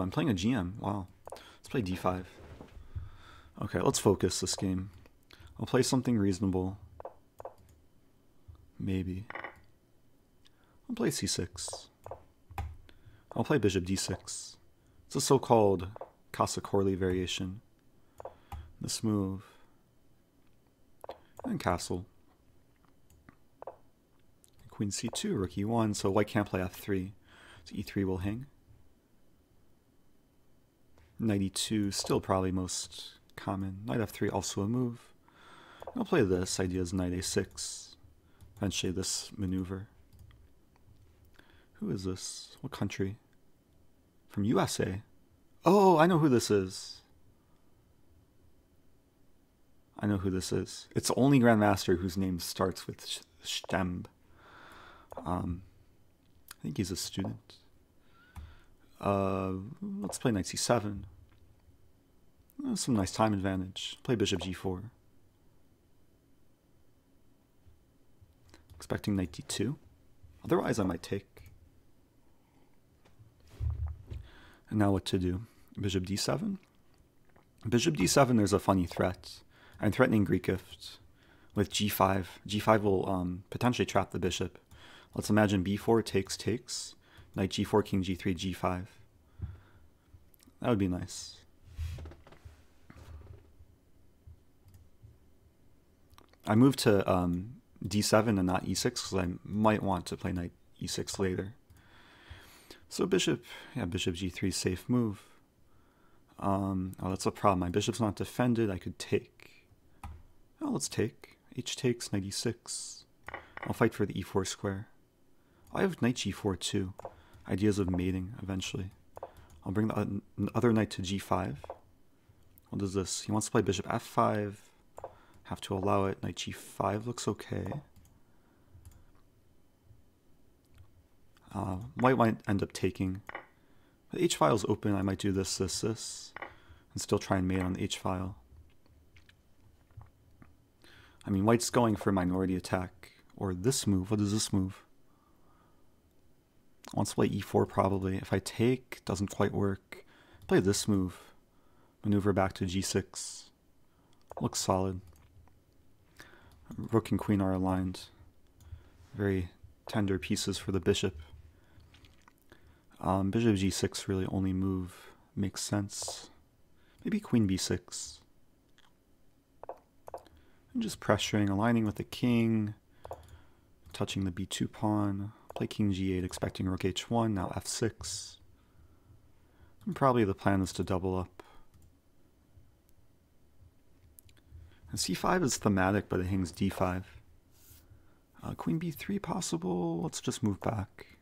Ooh, I'm playing a GM. Wow. Let's play d5. Okay, let's focus this game. I'll play something reasonable. Maybe. I'll play c6. I'll play bishop d6. It's a so-called Kassa-Korley variation. This move. And castle. Queen c2, rook e1, so white can't play f3. So e3 will hang. Knight e2, still probably most common. Knight f3, also a move. I'll play this. Idea is knight a6. Eventually this maneuver. Who is this? What country? From USA. Oh, I know who this is. I know who this is. It's the only Grandmaster whose name starts with Stemb. Um, I think he's a student. Uh, let's play knight c7. some nice time advantage. Play bishop g4. Expecting knight d2. Otherwise, I might take. And now what to do? Bishop d7? Bishop d7, there's a funny threat. I'm threatening Greek gift with g5. g5 will um, potentially trap the bishop. Let's imagine b4 takes takes. Knight g4, king g3, g5. That would be nice. I moved to um, d7 and not e6 because I might want to play knight e6 later. So bishop, yeah, bishop g3, safe move. Um, oh, that's a problem. My bishop's not defended. I could take. Oh, let's take. h takes, knight e6. I'll fight for the e4 square. I have knight g4 too. Ideas of mating eventually. I'll bring the other knight to g5. What is this? He wants to play bishop f5. Have to allow it. Knight g5 looks okay. Uh, white might end up taking. The h file is open. I might do this, this, this, and still try and mate on the h file. I mean, white's going for minority attack. Or this move. What is this move? Wants to play e4 probably. If I take, doesn't quite work. Play this move. Maneuver back to g6. Looks solid. Rook and queen are aligned. Very tender pieces for the bishop. Um, bishop g6 really only move makes sense. Maybe queen b6. I'm just pressuring, aligning with the king, touching the b2 pawn. Play king g8, expecting rook h1, now f6. And probably the plan is to double up. And c5 is thematic, but it hangs d5. Uh, queen b3 possible. Let's just move back.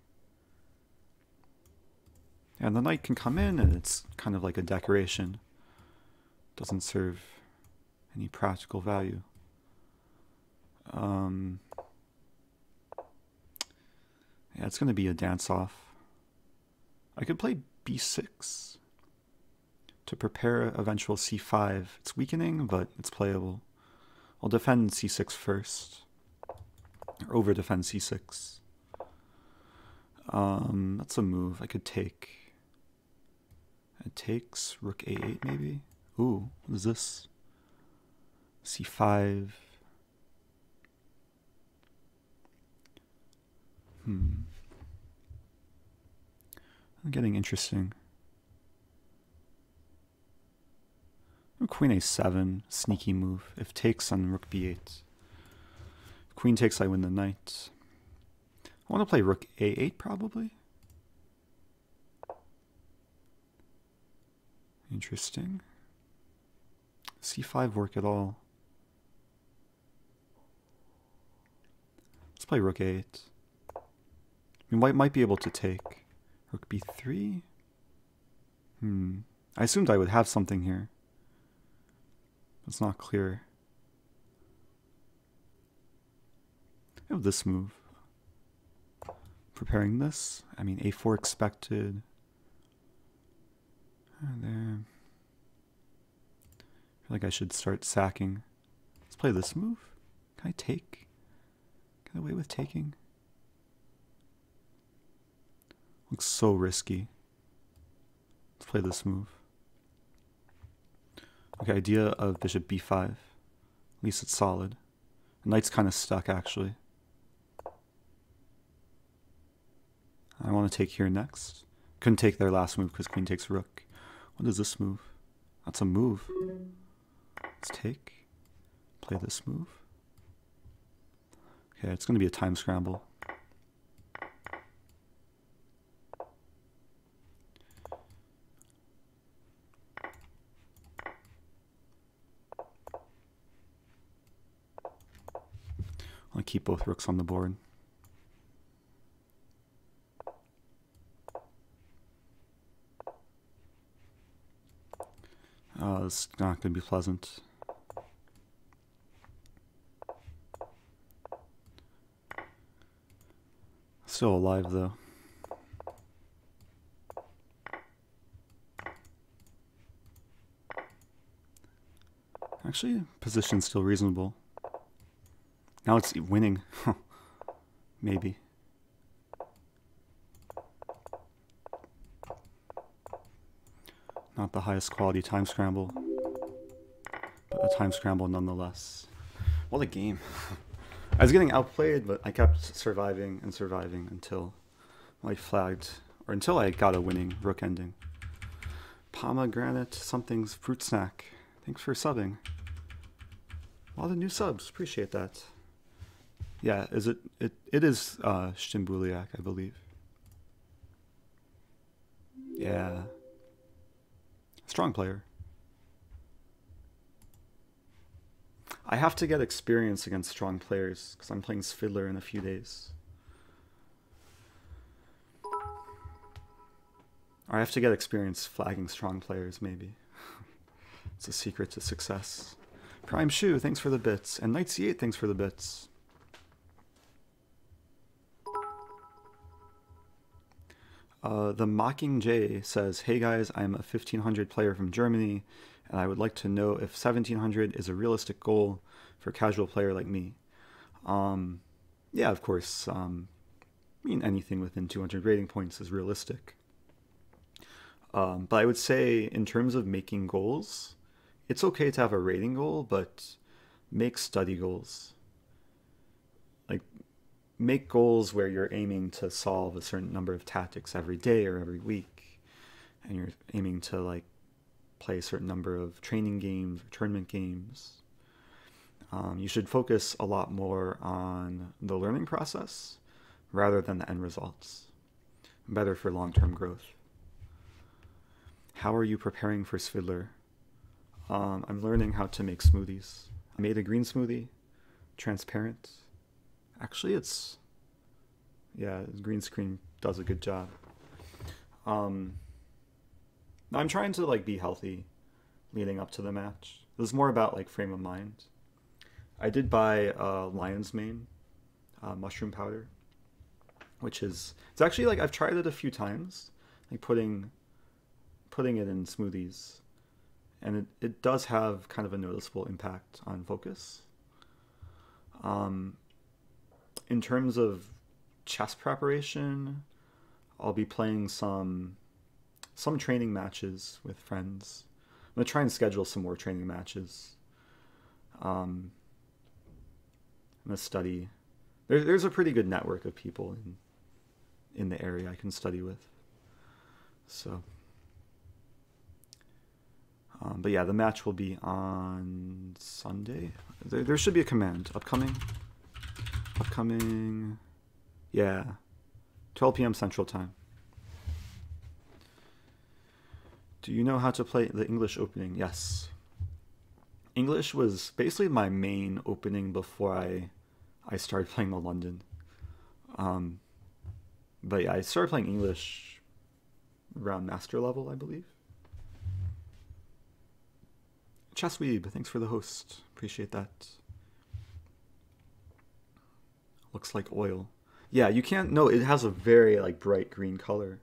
And the knight can come in, and it's kind of like a decoration. Doesn't serve any practical value. Um, yeah, it's going to be a dance-off. I could play b6 to prepare eventual c5. It's weakening, but it's playable. I'll defend c6 first. Or over defend c6. Um, that's a move I could take. It takes rook a8 maybe. Ooh, what is this? c5. Hmm. I'm getting interesting. Queen a7, sneaky move. If takes on rook b8. If queen takes, I win the knight. I want to play rook a8 probably. Interesting. c5 work at all? Let's play rook a8. I mean, white might be able to take. Rook b3? Hmm. I assumed I would have something here. It's not clear. I have this move. Preparing this. I mean, a4 expected. And there. I feel like I should start sacking. Let's play this move. Can I take? Get away with taking? Looks so risky. Let's play this move. Okay, idea of bishop b5. At least it's solid. Knight's kind of stuck, actually. I want to take here next. Couldn't take their last move because queen takes rook. What is this move? That's a move. Let's take. Play this move. Okay, it's going to be a time scramble. I'll keep both rooks on the board. Oh, it's not going to be pleasant. Still alive, though. Actually, position's still reasonable. Now it's winning. Maybe. Not the highest quality time scramble, but a time scramble nonetheless. What a game. I was getting outplayed, but I kept surviving and surviving until I flagged, or until I got a winning rook ending. Pomegranate something's fruit snack. Thanks for subbing. A lot of new subs. Appreciate that. Yeah, is it it it is uh Shtembuliak, I believe. Yeah. Strong player. I have to get experience against strong players because I'm playing Svidler in a few days. Or I have to get experience flagging strong players, maybe. it's a secret to success. Prime Shoe, thanks for the bits. And Knight C8, thanks for the bits. Uh, the Mocking Jay says, Hey guys, I'm a 1500 player from Germany, and I would like to know if 1700 is a realistic goal for a casual player like me. Um, yeah, of course. Um, I mean, anything within 200 rating points is realistic. Um, but I would say, in terms of making goals, it's okay to have a rating goal, but make study goals. Make goals where you're aiming to solve a certain number of tactics every day or every week and you're aiming to like play a certain number of training games or tournament games um, you should focus a lot more on the learning process rather than the end results better for long-term growth how are you preparing for Svidler? Um, I'm learning how to make smoothies. I made a green smoothie, transparent, Actually, it's yeah, green screen does a good job. Um, I'm trying to like be healthy leading up to the match. This is more about like frame of mind. I did buy uh, lion's mane uh, mushroom powder, which is it's actually like I've tried it a few times, like putting putting it in smoothies, and it, it does have kind of a noticeable impact on focus. Um, in terms of chess preparation, I'll be playing some some training matches with friends. I'm gonna try and schedule some more training matches. Um, I'm gonna study. There, there's a pretty good network of people in in the area I can study with. So, um, but yeah, the match will be on Sunday. There, there should be a command upcoming. Upcoming. Yeah. 12 p.m. Central Time. Do you know how to play the English opening? Yes. English was basically my main opening before I I started playing the London. Um, but yeah, I started playing English around master level, I believe. Chessweeb, thanks for the host. Appreciate that. Looks like oil. Yeah, you can't. No, it has a very like bright green color.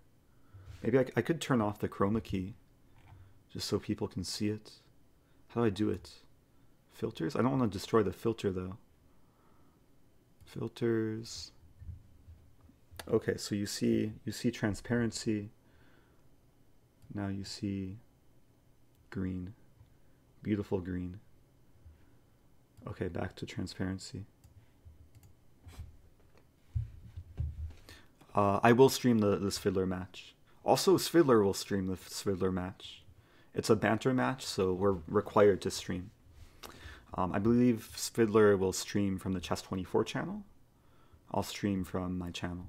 Maybe I, I could turn off the chroma key, just so people can see it. How do I do it? Filters. I don't want to destroy the filter though. Filters. Okay, so you see you see transparency. Now you see green, beautiful green. Okay, back to transparency. Uh, I will stream the, the Svidler match. Also, Svidler will stream the Svidler match. It's a banter match, so we're required to stream. Um, I believe Svidler will stream from the Chess24 channel. I'll stream from my channel.